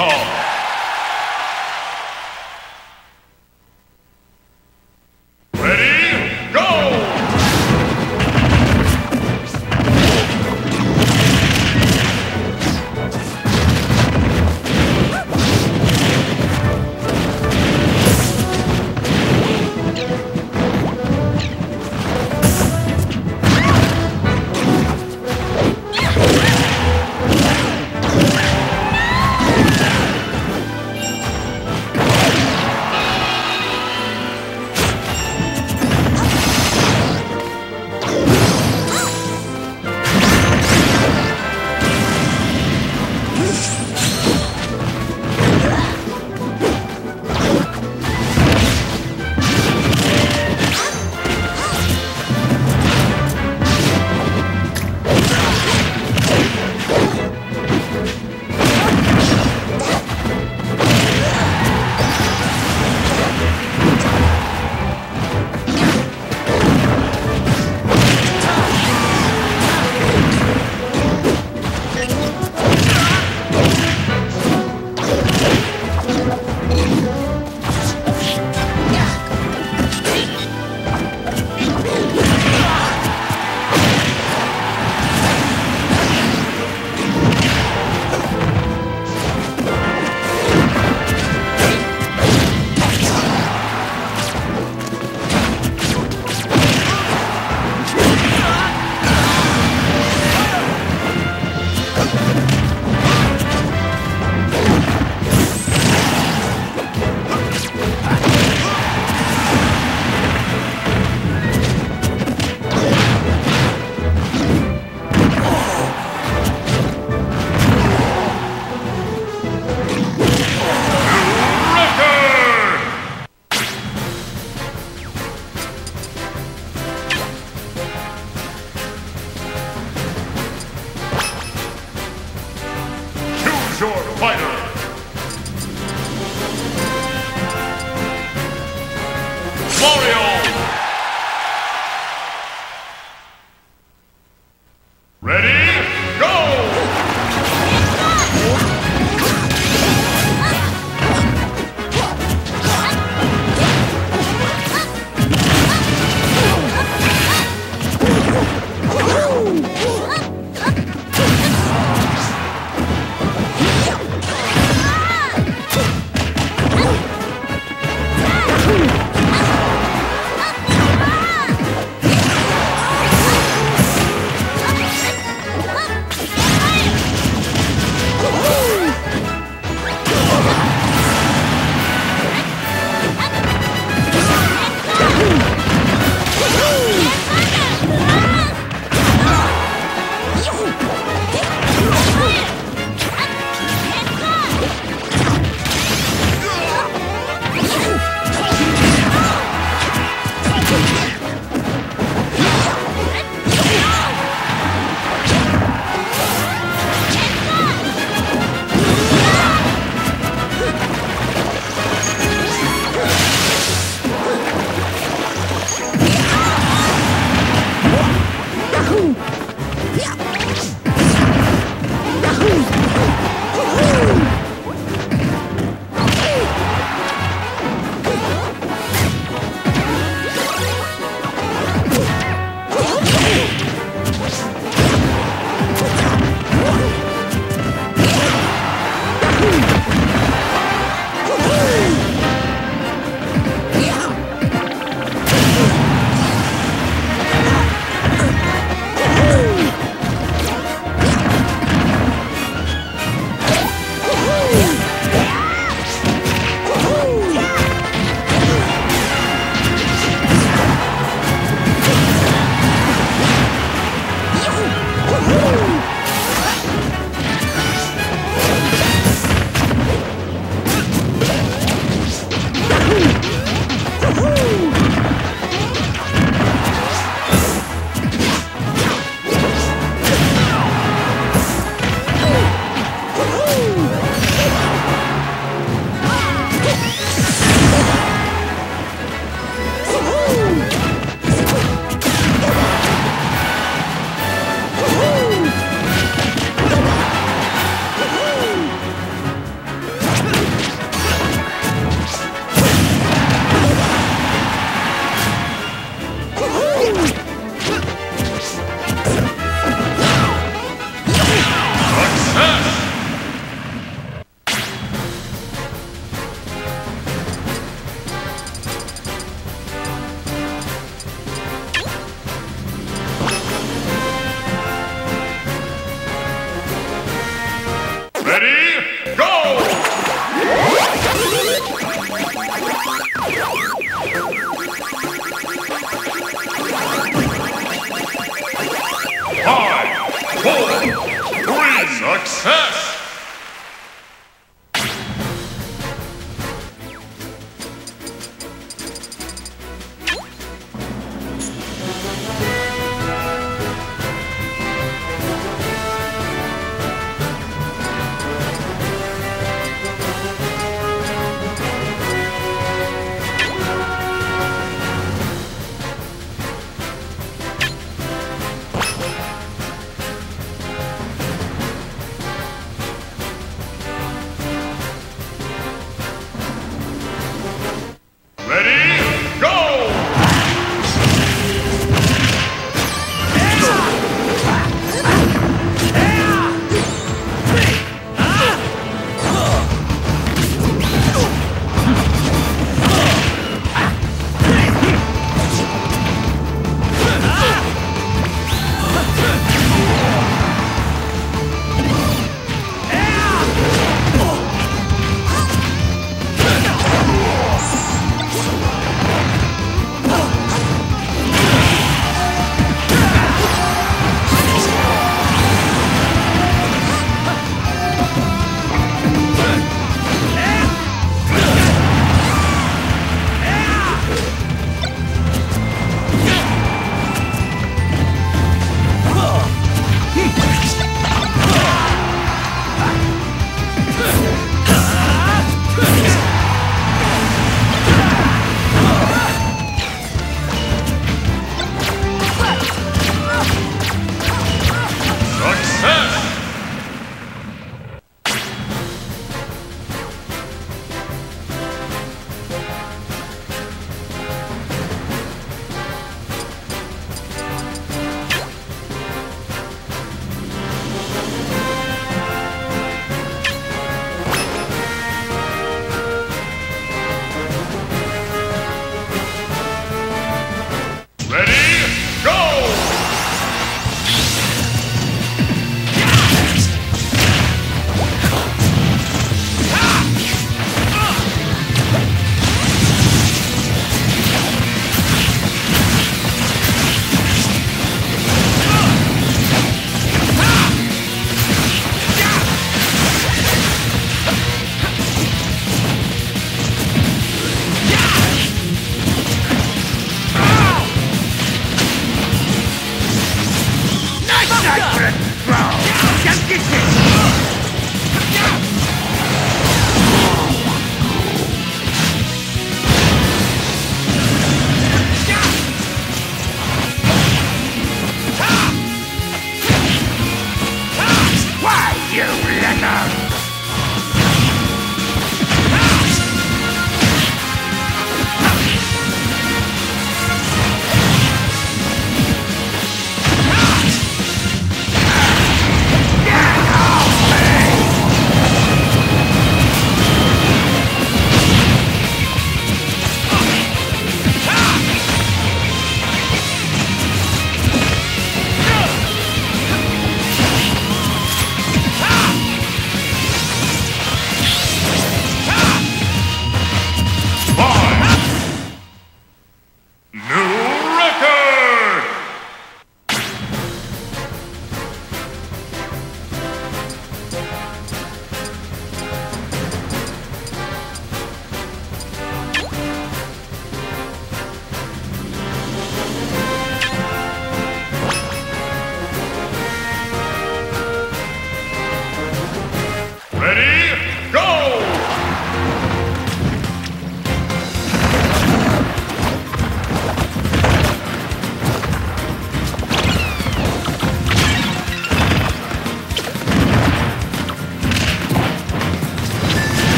call.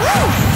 Woo!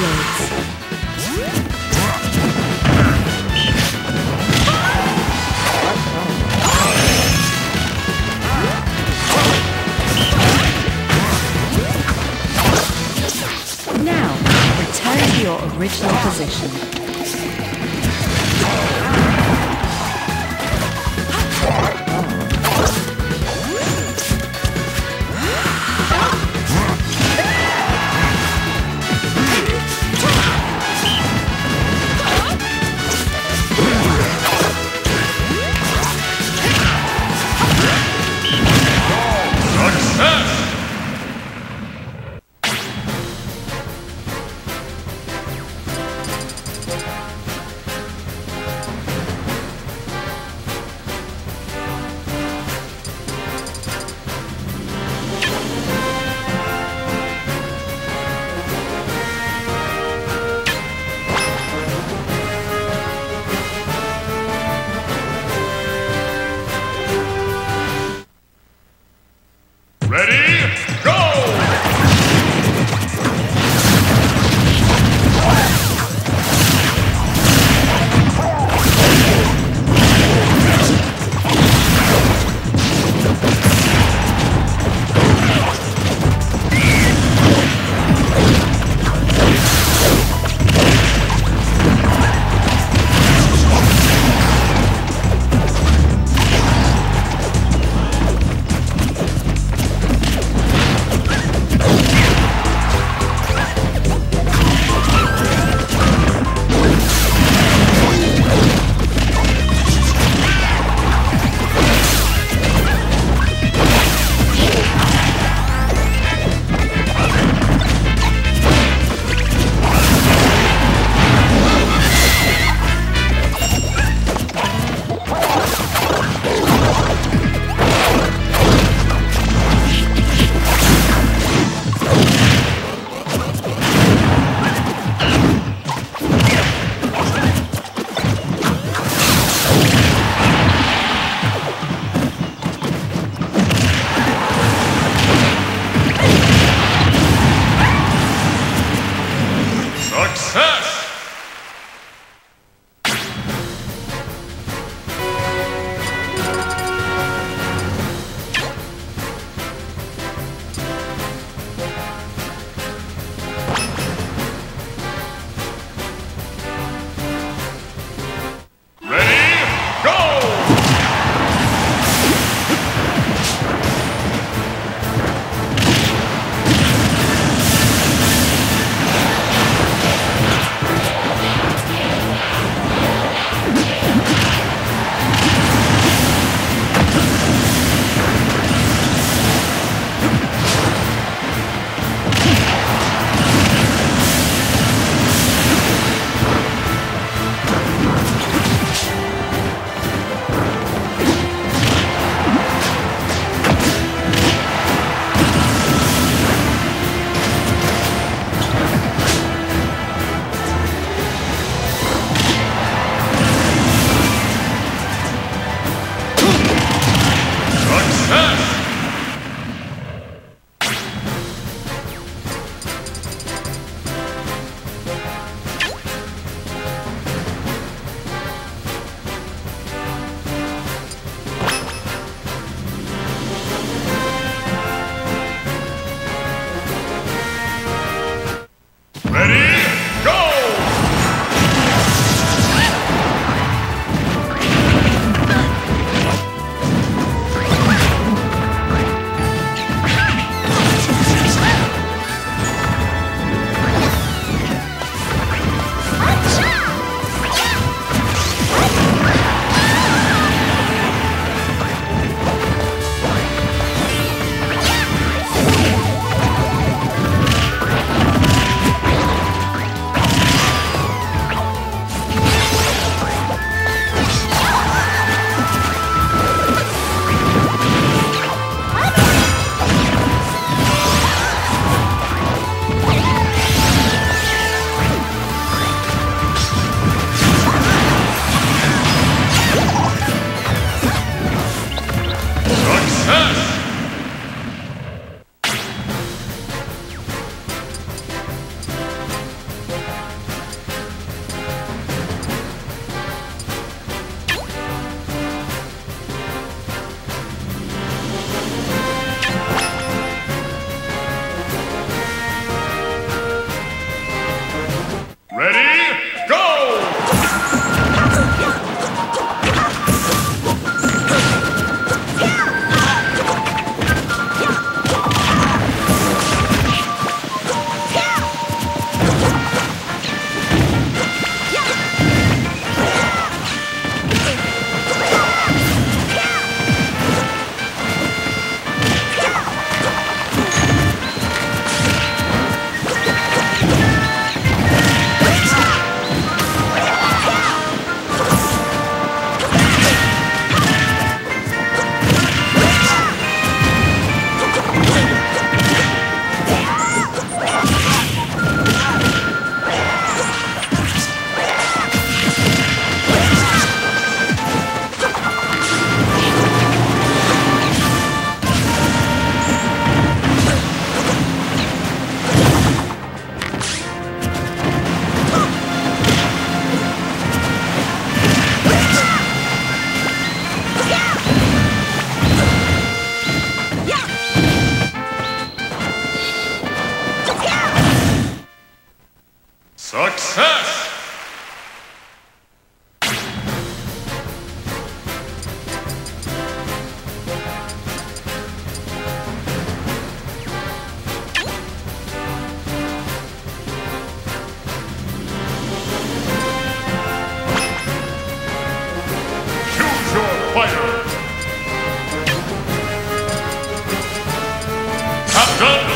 Between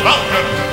Falcon.